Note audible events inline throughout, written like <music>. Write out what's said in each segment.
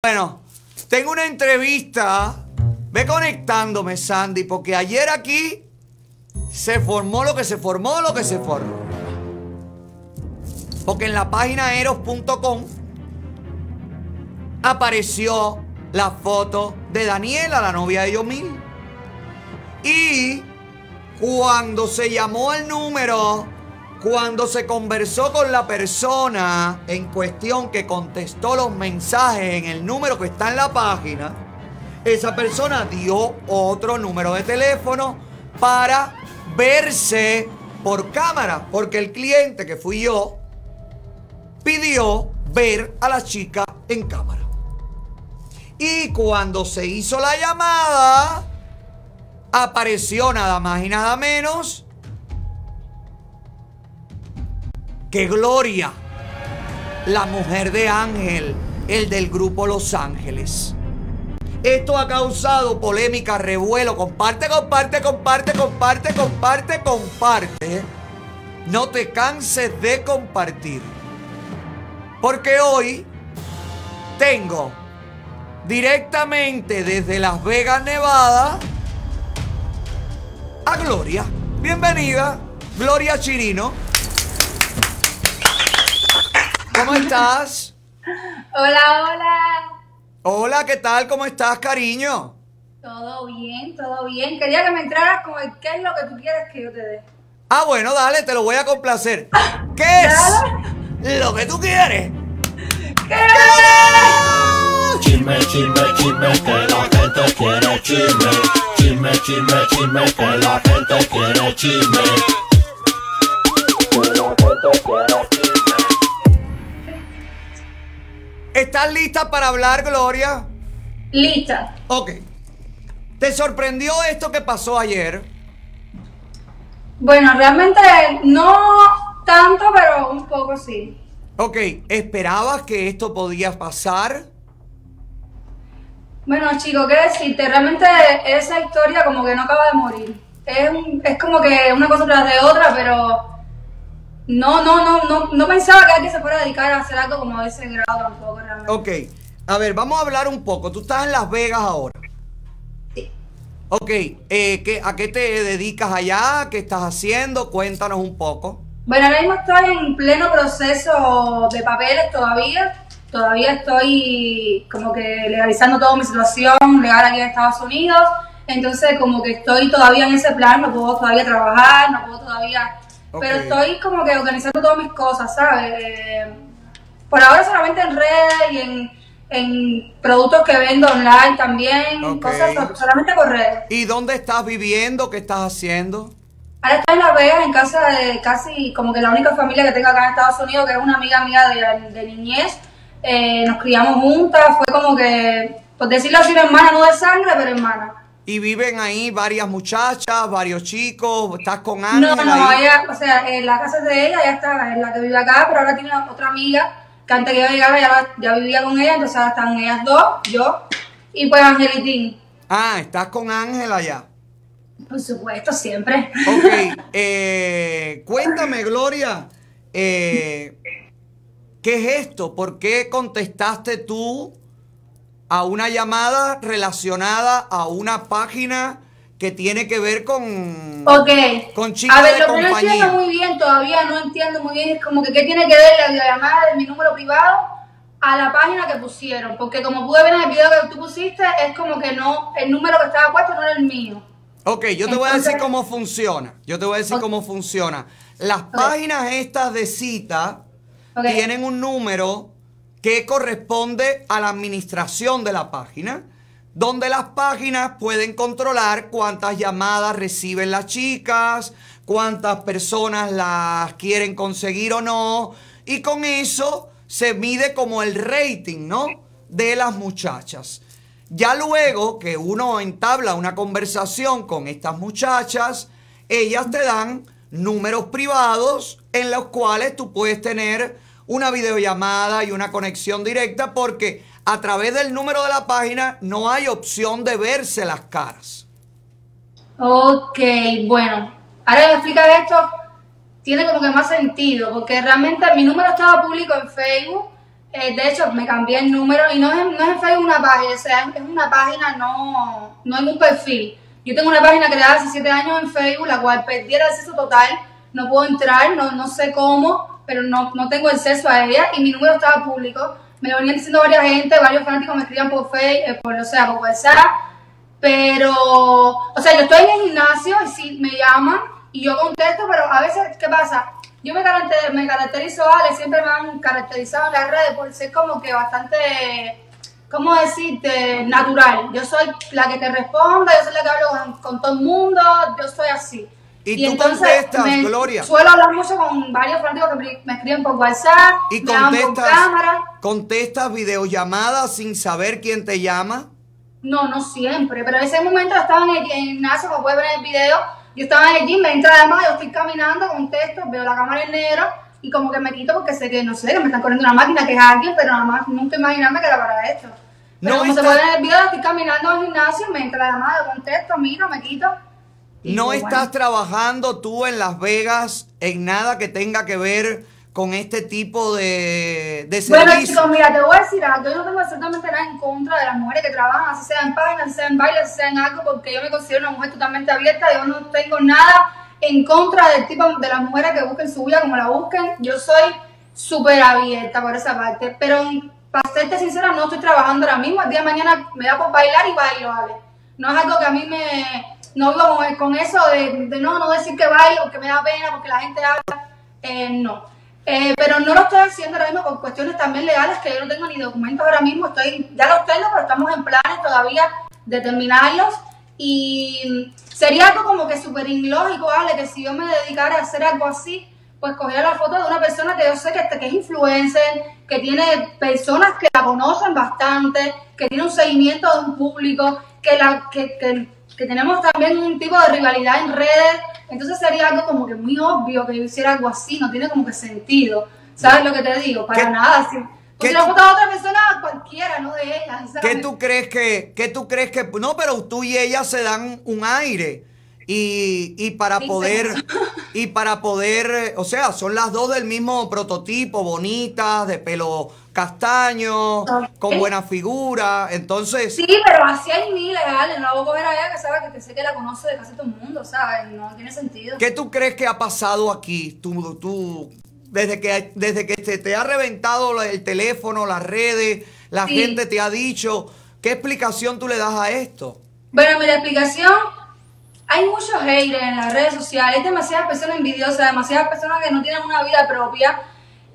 Bueno, tengo una entrevista. Ve conectándome, Sandy, porque ayer aquí se formó lo que se formó, lo que se formó. Porque en la página eros.com apareció la foto de Daniela, la novia de Yomil. Y cuando se llamó el número, cuando se conversó con la persona en cuestión que contestó los mensajes en el número que está en la página, esa persona dio otro número de teléfono para verse por cámara, porque el cliente que fui yo pidió ver a la chica en cámara. Y cuando se hizo la llamada, apareció nada más y nada menos que Gloria, la mujer de Ángel, el del grupo Los Ángeles. Esto ha causado polémica, revuelo. Comparte, comparte, comparte, comparte, comparte, comparte. No te canses de compartir. Porque hoy tengo directamente desde Las Vegas, Nevada, a Gloria. Bienvenida, Gloria Chirino. ¿Cómo estás? Hola, hola. Hola, ¿qué tal? ¿Cómo estás, cariño? Todo bien, todo bien. Quería que me entraras con el qué es lo que tú quieres que yo te dé. Ah, bueno, dale, te lo voy a complacer. ¿Qué <laughs> es lo que tú quieres? ¿Qué? Chisme, chisme, chisme, que la gente quiere chisme. Chisme, chisme, chisme, que la gente quiere chisme. Que la gente quiere chisme. ¿Estás lista para hablar, Gloria? Lista. Ok. ¿Te sorprendió esto que pasó ayer? Bueno, realmente no tanto, pero un poco sí. Ok, ¿esperabas que esto podía pasar? Bueno, chicos, ¿qué decirte? Realmente esa historia como que no acaba de morir. Es, un- es como que una cosa tras de otra, pero no, no, no, no, no pensaba que alguien se fuera a dedicar a hacer algo como ese grado tampoco realmente. Ok, a ver, vamos a hablar un poco. Tú estás en Las Vegas ahora. Sí. Ok, eh, ¿qué- ¿a qué te dedicas allá? ¿Qué estás haciendo? Cuéntanos un poco. Bueno, ahora mismo estoy en pleno proceso de papeles todavía. Todavía estoy como que legalizando toda mi situación legal aquí en Estados Unidos. Entonces, como que estoy todavía en ese plan, no puedo todavía trabajar, no puedo todavía... Pero estoy como que organizando todas mis cosas, ¿sabes? Eh, por ahora solamente en redes y en, en productos que vendo online también, cosas so- solamente por redes. ¿Y dónde estás viviendo? ¿Qué estás haciendo? Ahora estoy en Las Vegas, en casa de casi como que la única familia que tengo acá en Estados Unidos, que es una amiga mía de, de niñez. Eh, nos criamos juntas, fue como que, por decirlo así, una hermana, no de sangre, pero hermana. ¿Y viven ahí varias muchachas, varios chicos? ¿Estás con No, Ángel no, ahí? ella, o sea, eh, la casa de ella, ya está, es la que vive acá, pero ahora tiene otra amiga que antes que yo llegara ya, ya vivía con ella, entonces ahora están ellas dos, yo y pues Angelitín. Ah, estás con Ángel allá. Por supuesto, siempre. Ok, <laughs> eh, cuéntame, Gloria, eh, ¿qué es esto? ¿Por qué contestaste tú a una llamada relacionada a una página que tiene que ver con... Ok. Con chicas a ver, de lo que no entiendo muy bien, todavía no entiendo muy bien, es como que qué tiene que ver la, la llamada de mi número privado a la página que pusieron. Porque como pude ver en el video que tú pusiste, es como que no, el número que estaba puesto no era el mío. Ok, yo te voy a decir cómo funciona. Yo te voy a decir cómo funciona. Las páginas estas de cita tienen un número que corresponde a la administración de la página, donde las páginas pueden controlar cuántas llamadas reciben las chicas, cuántas personas las quieren conseguir o no, y con eso se mide como el rating, ¿no? De las muchachas. Ya luego que uno entabla una conversación con estas muchachas, ellas te dan números privados en los cuales tú puedes tener una videollamada y una conexión directa porque a través del número de la página no hay opción de verse las caras. Ok, bueno. Ahora que explicas esto, tiene como que más sentido, porque realmente mi número estaba público en Facebook, Eh, de hecho, me cambié el número y no es, no es en Facebook una página, o sea, es una página, no, no en un perfil. Yo tengo una página creada hace 7 años en Facebook, la cual perdí el acceso total, no puedo entrar, no, no sé cómo, pero no, no tengo acceso a ella y mi número estaba público. Me lo venían diciendo varias gente, varios fanáticos me escribían por Facebook, eh, por, o sea, por WhatsApp, pero, o sea, yo estoy en el gimnasio y sí, me llaman y yo contesto, pero a veces, ¿qué pasa? Yo me, caracter, me caracterizo, Ale, siempre me han caracterizado en las redes por ser como que bastante, ¿cómo decirte? Natural. Yo soy la que te responde, yo soy la que hablo con, con todo el mundo, yo soy así. Y, tú contestas, me Gloria. Suelo hablar mucho con varios fanáticos que me, me escriben por WhatsApp, Y me llaman por contestas, cámara. contestas videollamadas sin saber quién te llama. No, no siempre, pero en ese momento estaba en el gimnasio, como puedes ver en el video, yo estaba en el gym, me entra llamada, yo estoy caminando, contesto, veo la cámara en negro y como que me quito porque sé que, no sé, que me están corriendo una máquina, que es alguien, pero nada más nunca imaginarme que era para esto. Pero No como se puede ver en el video, estoy caminando al gimnasio, me entra la llamada, yo contesto, miro, me quito. No estás bueno. trabajando tú en Las Vegas en nada que tenga que ver con este tipo de, de Bueno, servicio. chicos, mira, te voy a decir algo. Yo no tengo absolutamente nada en contra de las mujeres que trabajan, así sea en páginas, así sea en bailes, así sea en algo, porque yo me considero una mujer totalmente abierta. Yo no tengo nada en contra del tipo de las mujeres que busquen su vida como la busquen. Yo soy súper abierta por esa parte. Pero para serte sincera, no estoy trabajando ahora mismo. El día de mañana me da por bailar y bailo, ¿vale? No es algo que a mí me. No vivo con, con eso de, no, no decir que bailo, porque me da pena, porque la gente habla. Eh, no. Eh, pero no lo estoy haciendo ahora mismo por cuestiones también legales que yo no tengo ni documentos ahora mismo. Estoy, ya los tengo, pero estamos en planes todavía de terminarlos. Y sería algo como que súper ilógico, ¿vale? Que si yo me dedicara a hacer algo así, pues cogiera la foto de una persona que yo sé que, que es influencer, que tiene personas que la conocen bastante, que tiene un seguimiento de un público, que, la, que, que, que tenemos también un tipo de rivalidad en redes. Entonces sería algo como que muy obvio que yo hiciera algo así, no tiene como que sentido. ¿Sabes lo que te digo? Para ¿Qué- nada. Si, qué si la tú- foto de otra persona, cualquiera, no de ella. ¿Qué tú crees que, qué tú crees que, no, pero tú y ella se dan un aire y, y para poder, y para poder, o sea, son las dos del mismo prototipo, bonitas, de pelo castaño, con buena figura, entonces, Sí, pero así hay miles, Ale. No la voy a coger a ella que sabe que, que sé que la conoce de casi todo el mundo, ¿sabes? No tiene sentido. ¿qué tú crees que ha pasado aquí? Tú, tú, desde que, desde que te, te ha reventado el teléfono, las redes, la Sí. gente te ha dicho, ¿qué explicación tú le das a esto? Bueno, mi explicación, hay muchos haters en las redes sociales, hay demasiadas personas envidiosas, demasiadas personas que no tienen una vida propia,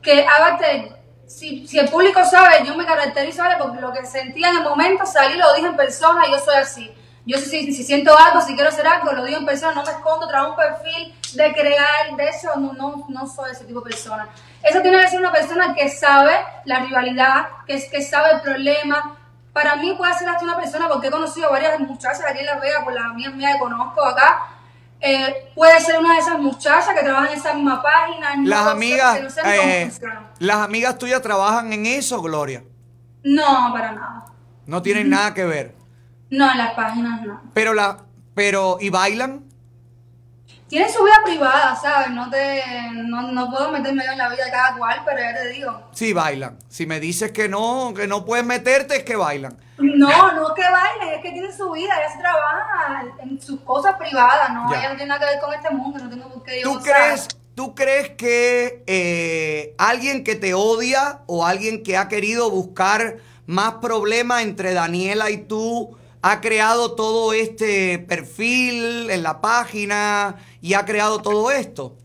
que aparte, si, si el público sabe, yo me caracterizo porque lo que sentía en el momento, salí, lo dije en persona yo soy así. Yo si, si, si siento algo, si quiero hacer algo, lo digo en persona, no me escondo tras un perfil de crear, de eso, no, no, no soy ese tipo de persona. Eso tiene que ser una persona que sabe la rivalidad, que, que sabe el problema, para mí puede ser hasta una persona, porque he conocido varias muchachas aquí en Las Vegas, por las amigas mías que conozco acá. Eh, puede ser una de esas muchachas que trabajan en esa misma página. Las amigas, que no eh, las amigas tuyas trabajan en eso, Gloria. No, para nada. No tienen nada que ver. No, en las páginas no. Pero la, pero, ¿y bailan? Tienen su vida privada, ¿sabes? No te, no, no puedo meterme en la vida de cada cual, pero ya te digo. Sí, bailan. Si me dices que no, que no puedes meterte, es que bailan. No, no es que bailen, es que tienen su vida, ellas trabajan en sus cosas privadas, no, Ya. ellas no tienen nada que ver con este mundo, no tengo por qué ¿Tú usar. crees, ¿Tú crees que eh, alguien que te odia o alguien que ha querido buscar más problemas entre Daniela y tú ha creado todo este perfil en la página y ha creado todo esto?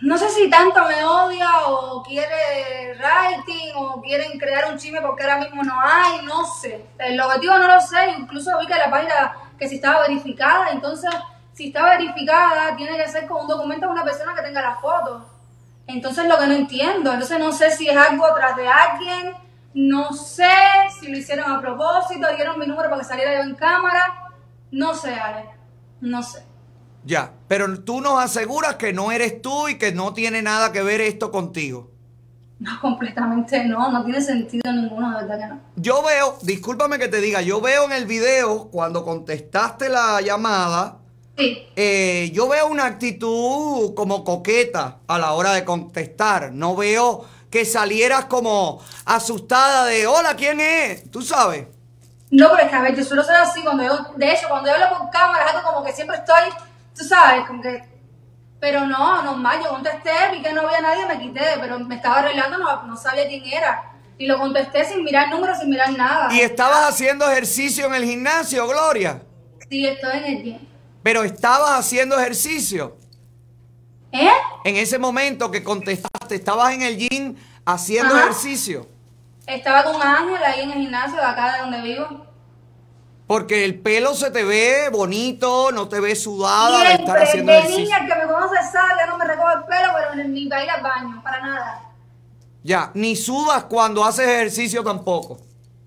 No sé si tanto me odia o quiere rating o quieren crear un chisme porque ahora mismo no hay, no sé. El objetivo no lo sé, incluso vi que la página que si estaba verificada, entonces si está verificada tiene que ser con un documento de una persona que tenga la foto. Entonces lo que no entiendo, entonces no sé si es algo tras de alguien, no sé si lo hicieron a propósito, dieron mi número para que saliera yo en cámara, no sé, Ale, no sé. Ya, pero tú nos aseguras que no eres tú y que no tiene nada que ver esto contigo. No, completamente no, no tiene sentido ninguno, de verdad que no. Yo veo, discúlpame que te diga, yo veo en el video cuando contestaste la llamada, Sí. eh, yo veo una actitud como coqueta a la hora de contestar. No veo que salieras como asustada de, hola, ¿quién es? Tú sabes. No, pero es que a ver, yo suelo ser así cuando yo, de hecho, cuando yo hablo por cámara, es algo como que siempre estoy, tú sabes, como que, pero no, normal, yo contesté, vi que no había nadie, me quité, pero me estaba arreglando, no, no sabía quién era. Y lo contesté sin mirar números, sin mirar nada. Y estabas haciendo ejercicio en el gimnasio, Gloria. Sí, estoy en el gym. Pero estabas haciendo ejercicio. ¿Eh? En ese momento que contestaste, estabas en el gym haciendo Ajá. ejercicio. Estaba con Ángel ahí en el gimnasio de acá de donde vivo. Porque el pelo se te ve bonito, no te ves sudada de estar Siempre, haciendo de ejercicio. niña que me conoce sabe que no me recojo el pelo, pero ni para ir al baño, para nada. Ya, ni sudas cuando haces ejercicio tampoco.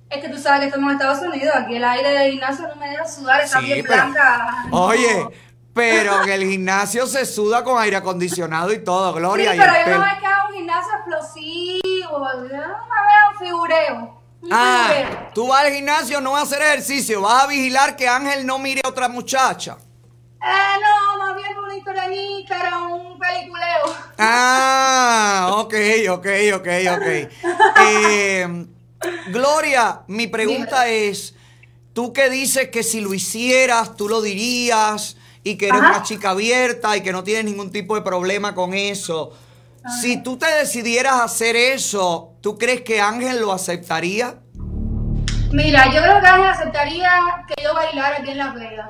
Es que tú sabes que estamos en Estados Unidos, aquí el aire del gimnasio no me deja sudar, Sí, piel pero- blanca. Oye, pero en el gimnasio se suda con aire acondicionado y todo, Sí, Gloria. y pero yo no me quedo un gimnasio explosivo, yo no me veo figureo. Ah, figureo. tú vas al gimnasio, no vas a hacer ejercicio, vas a vigilar que Ángel no mire a otra muchacha. Eh, no, más bien una historia en Instagram, un peliculeo. Ah, ok, ok, ok, ok. <laughs> Eh, Gloria, mi pregunta es, tú que dices que si lo hicieras, tú lo dirías y que eres Ajá. una chica abierta y que no tienes ningún tipo de problema con eso. Si tú te decidieras a hacer eso, ¿tú crees que Ángel lo aceptaría? Mira, yo creo que Ángel aceptaría que yo bailara aquí en Las Vegas.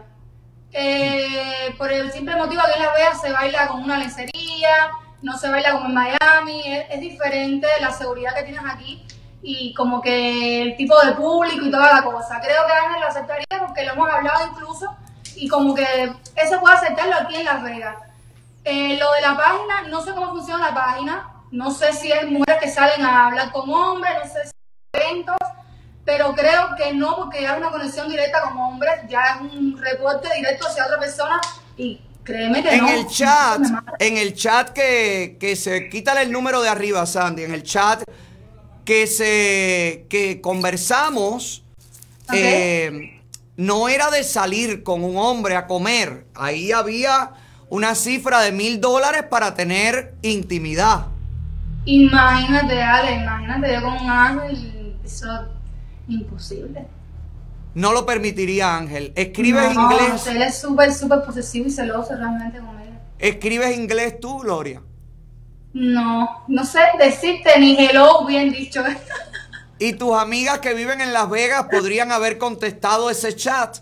Eh, por el simple motivo que en Las Vegas se baila con una lencería, no se baila como en Miami, es, es diferente la seguridad que tienes aquí y como que el tipo de público y toda la cosa. Creo que Ángel lo aceptaría porque lo hemos hablado incluso y como que eso puede aceptarlo aquí en Las Vegas. Eh, lo de la página, no sé cómo funciona la página, no sé si es mujeres que salen a hablar con hombres, no sé si eventos, pero creo que no, porque ya es una conexión directa con hombres, ya es un reporte directo hacia otra persona y créeme que En no. el chat, en el chat que, que se quítale el número de arriba, Sandy, en el chat que se que conversamos eh, no era de salir con un hombre a comer. Ahí había una cifra de mil dólares para tener intimidad. Imagínate, Ale, imagínate yo con un ángel, eso es imposible. No lo permitiría Ángel. ¿Escribes No, inglés? Él es súper, súper posesivo y celoso realmente con ella. ¿Escribes inglés tú, Gloria? No, no sé decirte ni hello bien dicho. <laughs> Y tus amigas que viven en Las Vegas podrían haber contestado ese chat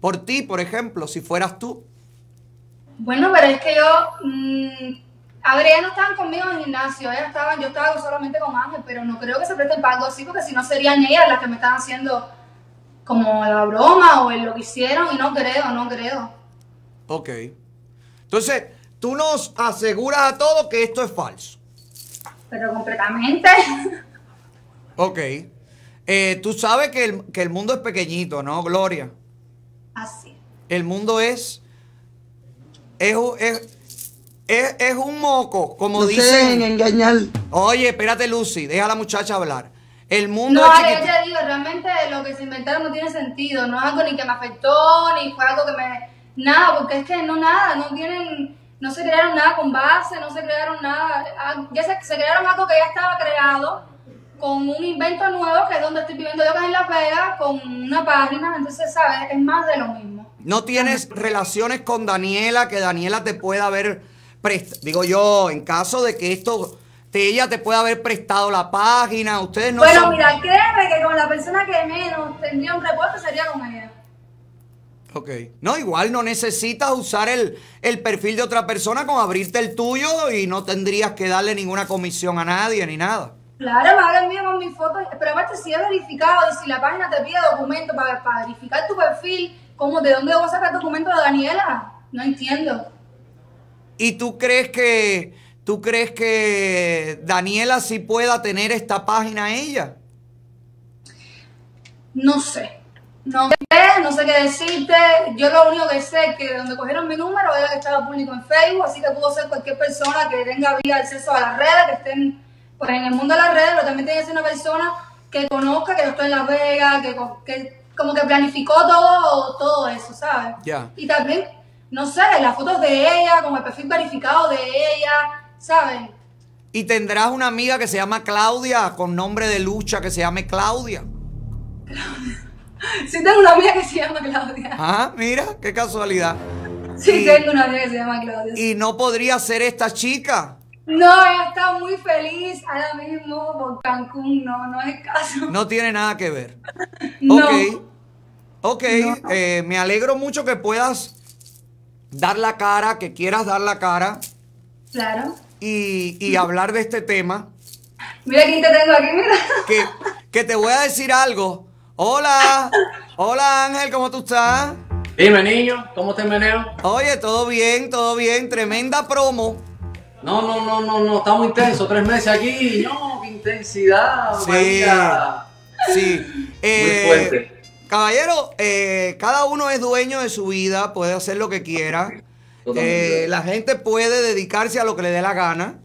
por ti, por ejemplo, si fueras tú. Bueno, pero es que yo, mm, ellas no estaban conmigo en el gimnasio, ellas estaban, yo estaba solamente con Ángel, pero no creo que se presten para algo así, porque si no serían ellas las que me están haciendo como la broma o el lo que hicieron, y no creo, no creo. Ok. Entonces, tú nos aseguras a todos que esto es falso. Pero completamente. <laughs> Ok. Eh, tú sabes que el, que el mundo es pequeñito, ¿no, Gloria? Así. El mundo es. Es, un- es, es- es un moco, como No dicen. engañar. Oye, espérate, Lucy, deja a la muchacha hablar. El mundo No, es yo chiquitito. te digo, realmente lo que se inventaron no tiene sentido, no es algo ni que me afectó, ni fue algo que me... Nada, porque es que no nada, no tienen... No se crearon nada con base, no se crearon nada... ah, Ya se, se crearon algo que ya estaba creado con un invento nuevo, que es donde estoy viviendo yo, que es en Las Vegas, con una página, entonces, ¿sabes? Es más de lo mismo. No tienes relaciones con Daniela, que Daniela te pueda haber prestado. Digo yo, en caso de que esto. te- ella te pueda haber prestado la página. Ustedes no bueno, son. mira, créeme que con la persona que menos tendría un reporte sería con ella. Ok. No, igual no necesitas usar el, el perfil de otra persona con abrirte el tuyo y no tendrías que darle ninguna comisión a nadie ni nada. Claro, me hablan mío con mis fotos, pero aparte si es verificado y si la página te pide documento para, para verificar tu perfil, ¿cómo, ¿de dónde voy a sacar documento de Daniela? No entiendo. ¿Y tú crees que tú crees que Daniela sí pueda tener esta página ella? No sé. No sé, no sé qué decirte. Yo lo único que sé es que donde cogieron mi número era que estaba público en Facebook, así que pudo ser cualquier persona que tenga vía acceso a las redes, que estén pues, en el mundo de las redes, pero también tiene que ser una persona que conozca que yo estoy en Las Vegas, que, co- que como que planificó todo, todo eso, ¿sabes? Ya. Y también, no sé, las fotos de ella, con el perfil verificado de ella, ¿saben? Y tendrás una amiga que se llama Claudia, con nombre de lucha que se llame Claudia. <laughs> Sí tengo una amiga que se llama Claudia. Ah, mira, qué casualidad. Sí y- tengo una amiga que se llama Claudia. Y no podría ser esta chica. No, ella está muy feliz ahora mismo por Cancún, no, no es el caso. No tiene nada que ver. No. Ok. Ok, eh, me alegro mucho que puedas dar la cara, que quieras dar la cara Claro. y, y hablar de este tema. Mira quién te tengo aquí, mira. Que, que te voy a decir algo. Hola, hola Ángel, ¿cómo tú estás? Dime, niño, ¿cómo te meneo? Oye, todo bien, todo bien, tremenda promo. No, no, no, no, no, está muy intenso, tres meses aquí. No, qué intensidad, Sí. María. Sí. Eh, fuerte. Caballero, eh, cada uno es dueño de su vida, puede hacer lo que quiera. Eh, la gente puede dedicarse a lo que le dé la gana.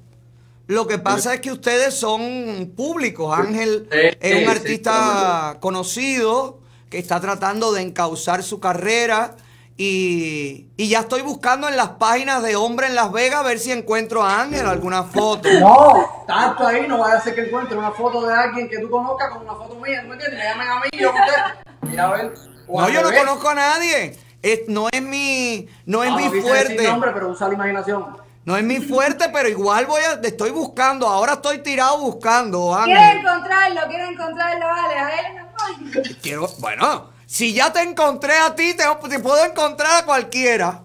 Lo que pasa es que ustedes son públicos. Ángel es un artista conocido que está tratando de encauzar su carrera. Y, y ya estoy buscando en las páginas de Hombre en Las Vegas a ver si encuentro a Ángel alguna foto. No, tanto ahí, no vaya a ser que encuentre una foto de alguien que tú conozcas con una foto mía, ¿tú me entiendes? Me llamen a mí y yo contesto. Mira, a ver. No, yo no conozco a nadie. Es- no es mi, no es No, mi decir fuerte. nombre, pero usa la imaginación. No es mi fuerte, pero igual voy a, estoy buscando. Ahora estoy tirado buscando, Ángel. encontrarlo, quieren encontrarlo, vale, a él no. Quiero, bueno, si ya te encontré a ti, te, te puedo encontrar a cualquiera.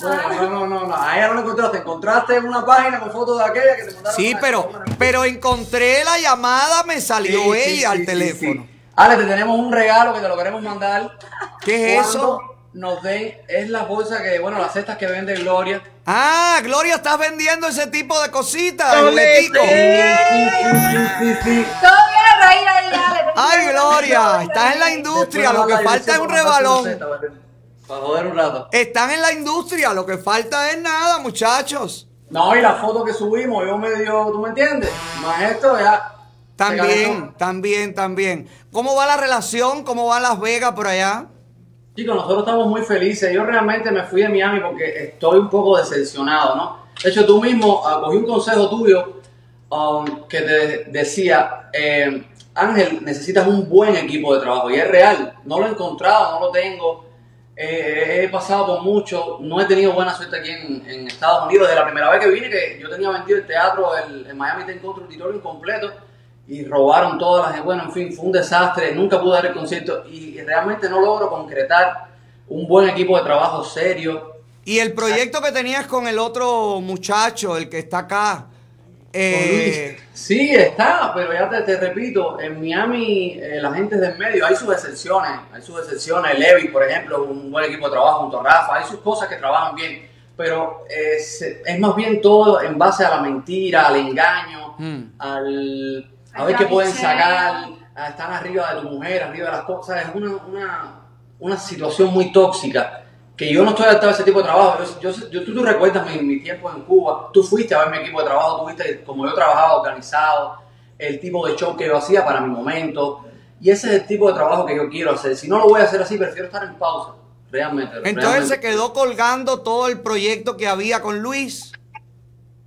Bueno, no, no, no, no, a ella no lo encontraste. Encontraste una página con fotos de aquella que te mandaron. Sí, pero, pero encontré la llamada, me salió Sí, ella sí, al sí, teléfono. sí. Ale, te tenemos un regalo que te lo queremos mandar. ¿Qué es eso? Nos den, es la bolsa que, bueno, las cestas que vende Gloria. Ah, Gloria, estás vendiendo ese tipo de cositas, Sí, sí, sí, sí, sí, ahí, dale. Ay, Gloria, estás en la industria, lo que falta es un rebalón. Para joder un rato. Están en la industria, lo que falta es nada, muchachos. No, y la foto que subimos, yo medio, ¿tú me entiendes? Más esto ya. También, también, también. ¿Cómo va la relación? ¿Cómo va Las Vegas por allá? Chicos, nosotros estamos muy felices. Yo realmente me fui de Miami porque estoy un poco decepcionado, ¿no? De hecho, tú mismo ah, cogí un consejo tuyo um, que te decía, eh, Ángel, necesitas un buen equipo de trabajo. Y es real. No lo he encontrado, no lo tengo. Eh, he pasado por mucho. No he tenido buena suerte aquí en, en Estados Unidos. Desde la primera vez que vine, que yo tenía vendido el teatro, el, el Miami Ten Control auditorio incompleto. Y robaron todas las... Bueno, en fin, fue un desastre. Nunca pude dar el concierto. Y realmente no logro concretar un buen equipo de trabajo serio. Y el proyecto que tenías con el otro muchacho, el que está acá. Eh. Sí, está, pero ya te, te repito, en Miami eh, la gente es del medio, hay sus excepciones, hay sus excepciones, Levi, por ejemplo, un buen equipo de trabajo junto a Rafa, hay sus cosas que trabajan bien, pero es, es más bien todo en base a la mentira, al engaño, Mm. al, a ver qué pueden sacar, a estar arriba de tu mujer, arriba de las cosas, es una, una, una situación muy tóxica. Que yo no estoy adaptado a ese tipo de trabajo. Yo, yo- yo- tú, tú recuerdas mi, mi tiempo en Cuba. Tú fuiste a ver mi equipo de trabajo. Tú viste como yo trabajaba organizado. El tipo de show que yo hacía para mi momento. Y ese es el tipo de trabajo que yo quiero hacer. Si no lo voy a hacer así, prefiero estar en pausa. Realmente. entonces realmente. se quedó colgando todo el proyecto que había con Luis.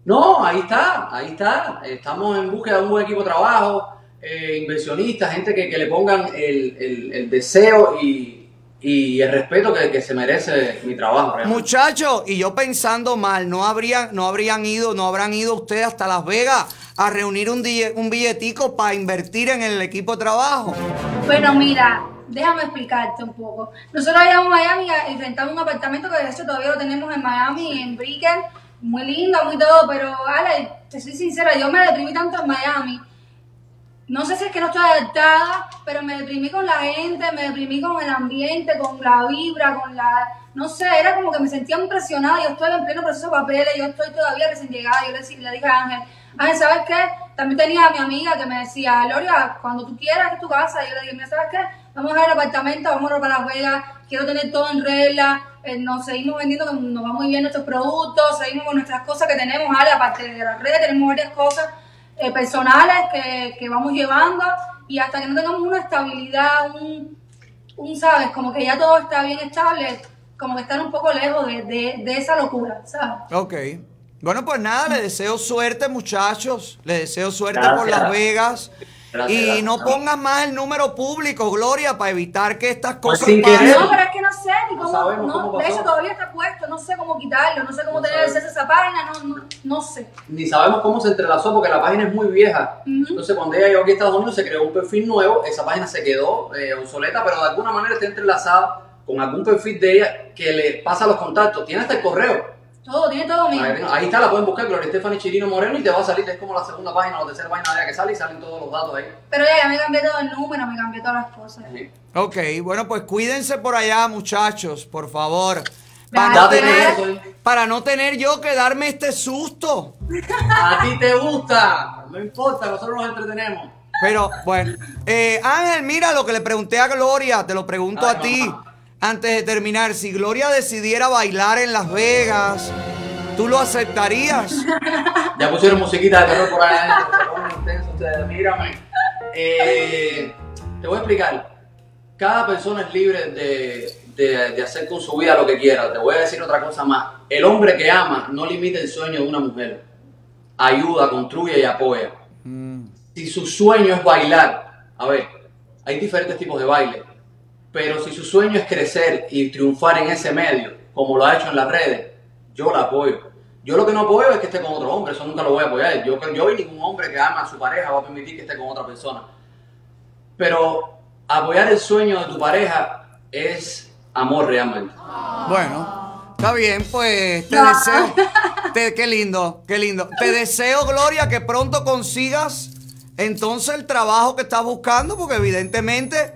No, ahí está, ahí está. Estamos en búsqueda de un buen equipo de trabajo, eh, inversionistas, gente que, que le pongan el, el- el deseo y, y el respeto que, que se merece mi trabajo. Muchachos, y yo pensando mal, no habrían, no habrían ido, no habrán ido ustedes hasta Las Vegas a reunir un, billetico para invertir en el equipo de trabajo. Bueno, mira, déjame explicarte un poco. Nosotros allá en Miami y rentamos un apartamento que de hecho todavía lo tenemos en Miami, en Brickell, muy lindo, muy todo, pero Ale, te soy sincera, yo me deprimí tanto en Miami. No sé si es que no estoy adaptada, pero me deprimí con la gente, me deprimí con el ambiente, con la vibra, con la... No sé, era como que me sentía impresionada. Yo estoy en pleno proceso de papeles, yo estoy todavía recién llegada. Yo le, le dije a Ángel, Ángel, ¿sabes qué? También tenía a mi amiga que me decía, Gloria, cuando tú quieras, es tu casa. Y yo le dije, mira, ¿sabes qué? Vamos a dejar el apartamento, vamos a para Las Vegas, quiero tener todo en regla. eh, nos seguimos vendiendo, nos va muy bien nuestros productos, seguimos con nuestras cosas que tenemos, Ale, aparte de las redes, tenemos varias cosas eh, personales que, que vamos llevando y hasta que no tengamos una estabilidad, un, un, ¿sabes? Como que ya todo está bien estable, como que estar un poco lejos de, de, de esa locura, ¿sabes? Ok. Bueno, pues nada, le deseo suerte, muchachos. Le deseo suerte Gracias. por Las Vegas. Gracias, y no pongas más el número público, Gloria, para evitar que estas Pues cosas pasen. querer. No, pero es que no sé ni No cómo. sabemos no, cómo de hecho, todavía está puesto. No sé cómo quitarlo. No sé cómo No tener acceso a esa página. No, no, no sé. Ni sabemos cómo se entrelazó porque la página es muy vieja. Entonces, cuando ella llegó aquí a Estados Unidos, se creó un perfil nuevo. Esa página se quedó eh, obsoleta, pero de alguna manera está entrelazada con algún perfil de ella que le pasa los contactos. Tiene hasta el correo. Todo, tiene todo mío. Ahí, ahí está, la pueden buscar, Gloria Estefani Chirino Moreno, y te va a salir. Es como la segunda página o la tercera página de ella que sale y salen todos los datos ahí. Pero ya, ya me cambié todo el número, me cambié todas las cosas. Sí. Ok, bueno, pues cuídense por allá, muchachos, por favor. Para no, tener, para no tener yo que darme este susto. A ti te gusta. No importa, nosotros nos entretenemos. Pero bueno, eh, Ángel, mira lo que le pregunté a Gloria, te lo pregunto Ay, a ti mamá. Antes de terminar. Si Gloria decidiera bailar en Las Vegas, ¿tú lo aceptarías? <laughs> Ya pusieron musiquita de terror por ahí mírame. Eh, te voy a explicar. Cada persona es libre de, de- de hacer con su vida lo que quiera. Te voy a decir otra cosa más. El hombre que ama no limita el sueño de una mujer. Ayuda, construye y apoya. Si su sueño es bailar, a ver, hay diferentes tipos de baile. Pero si su sueño es crecer y triunfar en ese medio, como lo ha hecho en las redes, yo la apoyo. Yo lo que no apoyo es que esté con otro hombre, eso nunca lo voy a apoyar. Yo, yo y ningún hombre que ama a su pareja va a permitir que esté con otra persona. Pero apoyar el sueño de tu pareja es amor realmente. Bueno, está bien, pues te No. deseo. <laughs> te- qué lindo, qué lindo. Te deseo, Gloria, que pronto consigas entonces el trabajo que estás buscando, porque evidentemente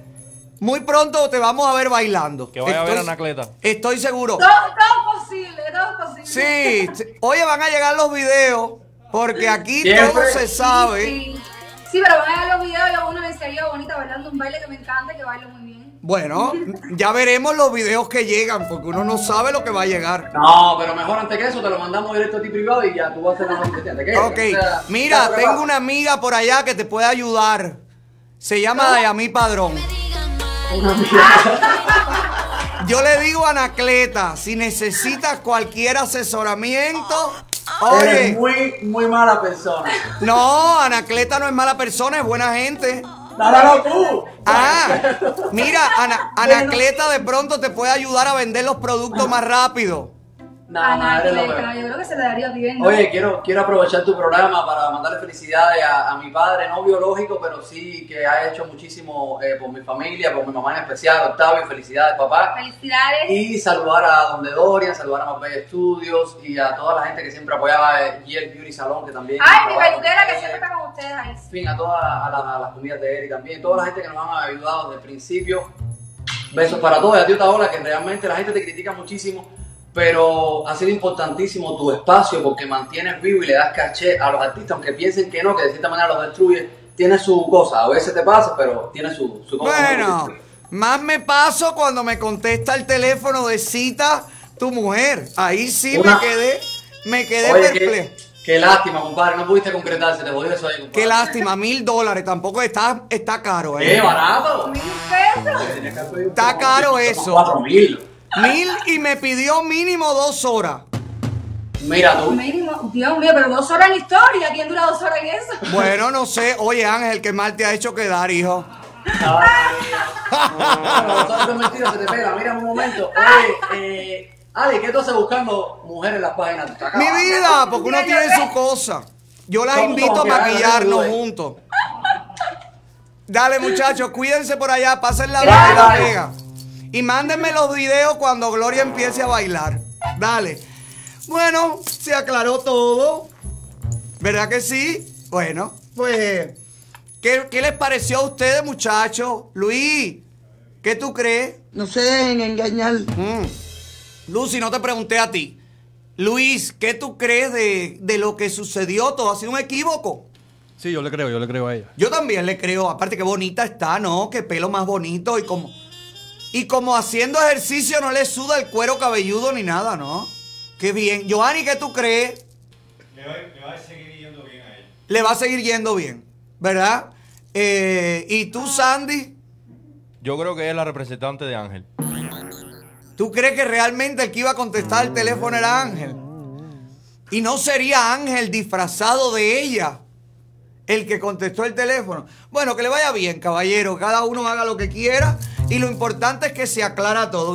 muy pronto te vamos a ver bailando. Que vaya a ver a Anacleta. Estoy seguro. Todo, todo es posible, todo es posible. Sí, oye, van a llegar los videos, porque aquí Siempre. todo se sabe. Sí, sí, pero van a ver los videos y uno le sería bonita bailando un baile que me encanta y que bailo muy bien. Bueno, <laughs> ya veremos los videos que llegan, porque uno no sabe lo que va a llegar. No, pero mejor antes que eso te lo mandamos directo a ti privado y ya tú vas a hacer la noticia. ¿Te quedas? Ok, O sea, mira, tengo una amiga por allá que te puede ayudar. Se llama Dayami Padrón. <laughs> Yo le digo a Anacleta, si necesitas cualquier asesoramiento, Eres oye, muy, muy mala persona. no, Anacleta no es mala persona, es buena gente. ¡Dale tú! Ah, mira, Ana- Anacleta de pronto te puede ayudar a vender los productos más rápido. A lo Anacleta, peor. yo creo que se le daría bien. ¿no? Oye, quiero, quiero aprovechar tu programa para mandarle felicidades a, a mi padre, no biológico, pero sí que ha hecho muchísimo eh, por mi familia, por mi mamá en especial, Octavio, felicidades papá. Felicidades. Y saludar a Donde Dorian, saludar a Mapei Studios y a toda la gente que siempre apoyaba Yel Beauty Salon, que también... Ay, mi peluquera que siempre está con ustedes ahí. En fin, a todas a las, a las comidas de Eri también, toda la gente que nos han ayudado desde el principio. Besos para todos, y a ti Otaola, que realmente la gente te critica muchísimo, pero ha sido importantísimo tu espacio porque mantienes vivo y le das caché a los artistas, aunque piensen que no, que de cierta manera los destruye. Tiene su cosa, a veces te pasa, pero tiene su, su cosa. Bueno, más me paso cuando me contesta el teléfono de cita tu mujer. Ahí sí Una- me quedé, me quedé Oye, perplejo. qué, qué lástima, compadre, no pudiste concretarse, te jodió eso ahí, compadre. Qué lástima, mil dólares, tampoco está, está caro, ¡Qué ¿eh? barato! Mil pesos. Está caro eso. Cuatro mil. Mil y me pidió mínimo dos horas. Mira tú. Mínimo, Dios mío, pero dos horas en la historia. ¿Quién dura dos horas en eso? Bueno, no sé. Oye, Ángel, qué mal te ha hecho quedar, hijo. Bueno, todo esto es mentira, se te pega. Mira un momento. Oye, eh, Ale, ¿qué tú haces buscando mujeres en las páginas? Mi vida, porque uno tiene su cosa. Yo las ¿Cómo, invito a que maquillarnos eh? juntos. Dale, muchachos, cuídense por allá, pasen la vida. Y mándenme los videos cuando Gloria empiece a bailar. Dale. Bueno, se aclaró todo. ¿Verdad que sí? Bueno, pues, ¿qué, qué les pareció a ustedes, muchachos? Luis, ¿qué tú crees? No se dejen engañar. Mm. Lucy, no te pregunté a ti. Luis, ¿qué tú crees de, de lo que sucedió? ¿Todo ha sido un equívoco? Sí, yo le creo, yo le creo a ella. Yo también le creo. Aparte, qué bonita está, ¿no? Qué pelo más bonito y como... Y como haciendo ejercicio no le suda el cuero cabelludo ni nada, ¿no? Qué bien. Giovanni, ¿qué tú crees? Le va, le va a seguir yendo bien a él. Le va a seguir yendo bien, ¿verdad? Eh, ¿Y tú, Sandy? Yo creo que ella es la representante de Ángel. ¿Tú crees que realmente el que iba a contestar el teléfono era Ángel? Y no sería Ángel disfrazado de ella el que contestó el teléfono. Bueno, que le vaya bien, caballero. Cada uno haga lo que quiera. Y lo importante es que se aclara todo.